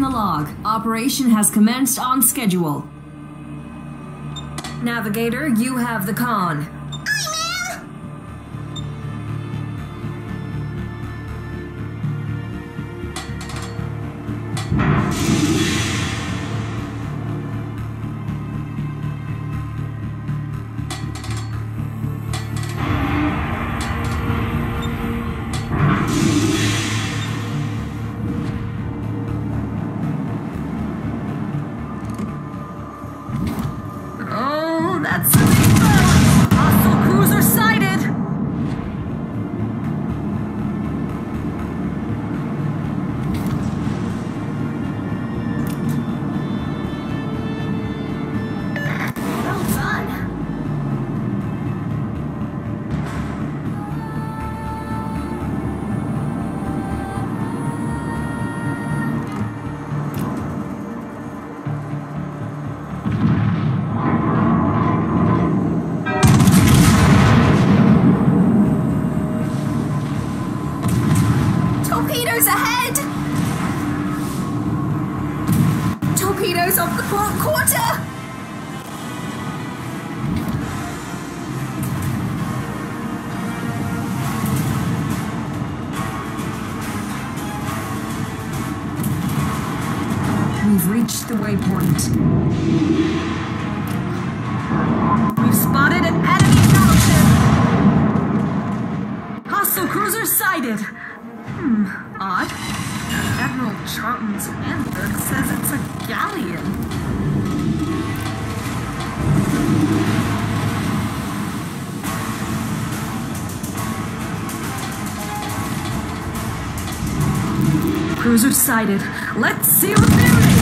the log. Operation has commenced on schedule. Navigator, you have the con. Reached the waypoint. We've spotted an enemy battleship! Hostile cruiser sighted! Hmm, odd. Admiral Charlton's handbook says it's a galleon. Cruiser sighted. Let's see what they're made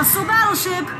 hostile battleship.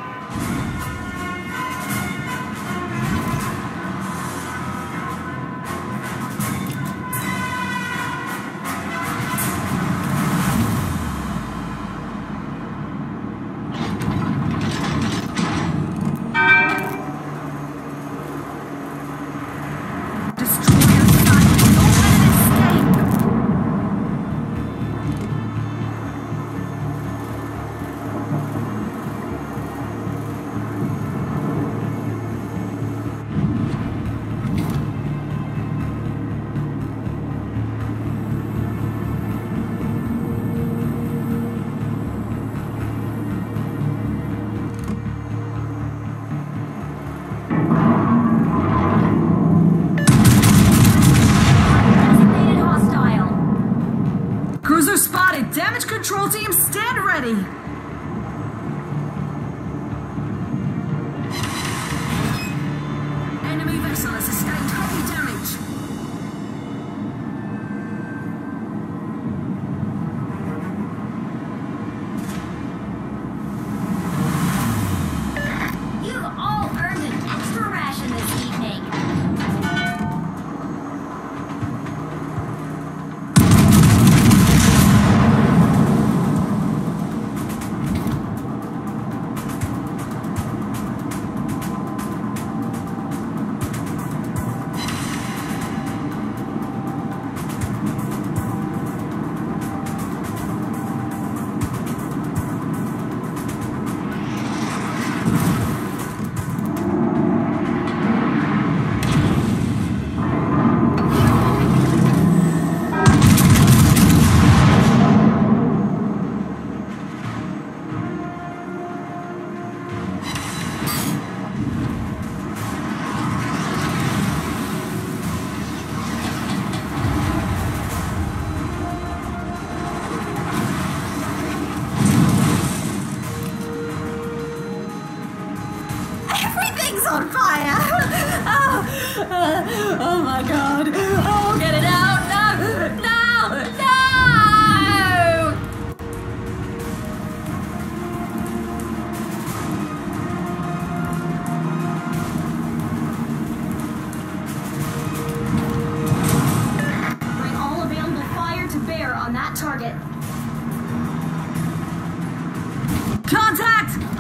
Stand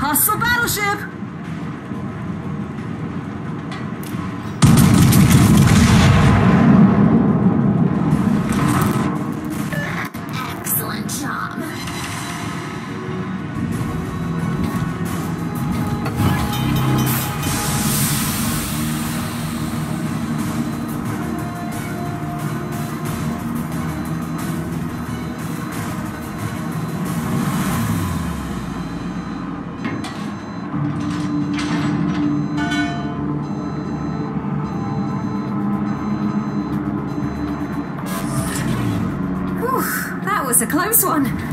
Hostile battleship! Close one.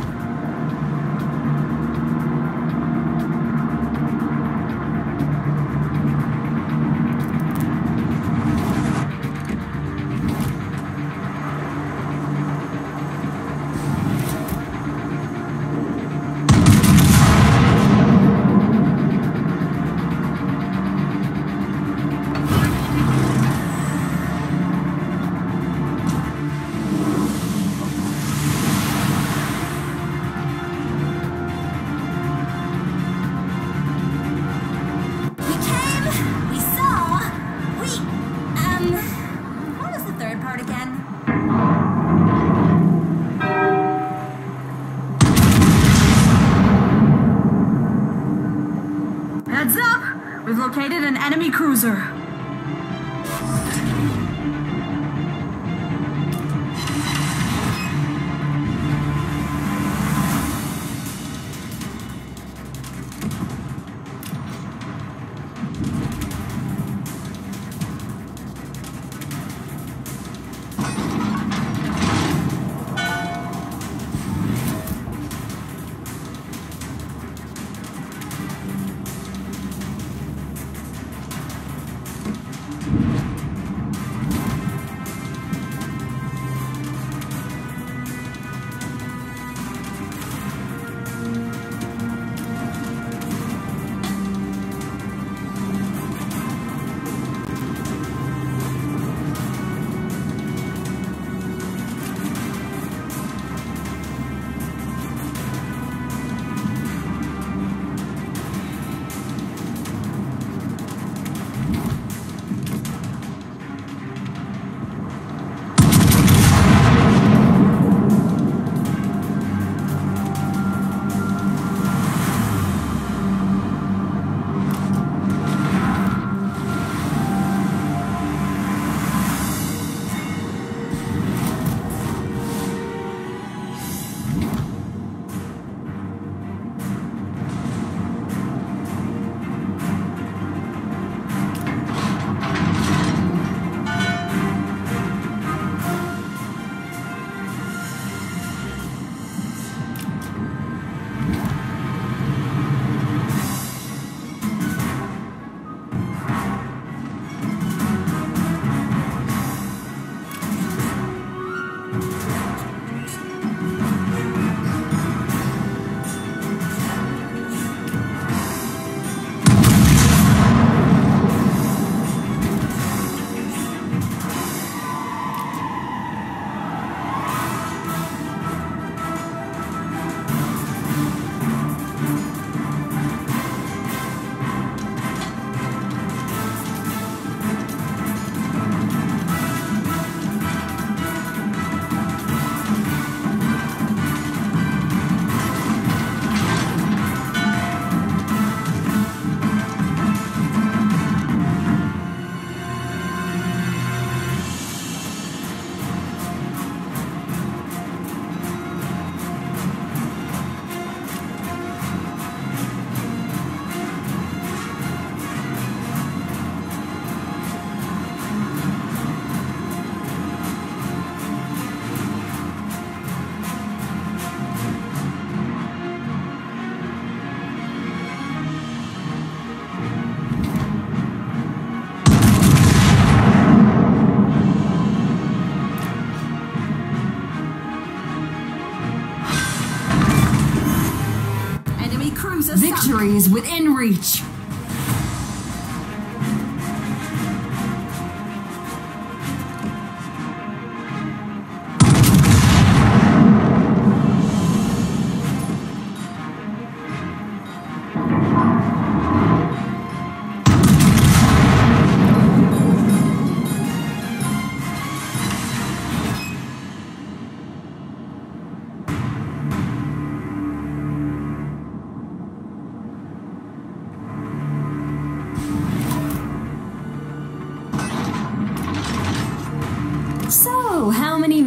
Victory is within reach.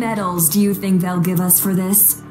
medals do you think they'll give us for this?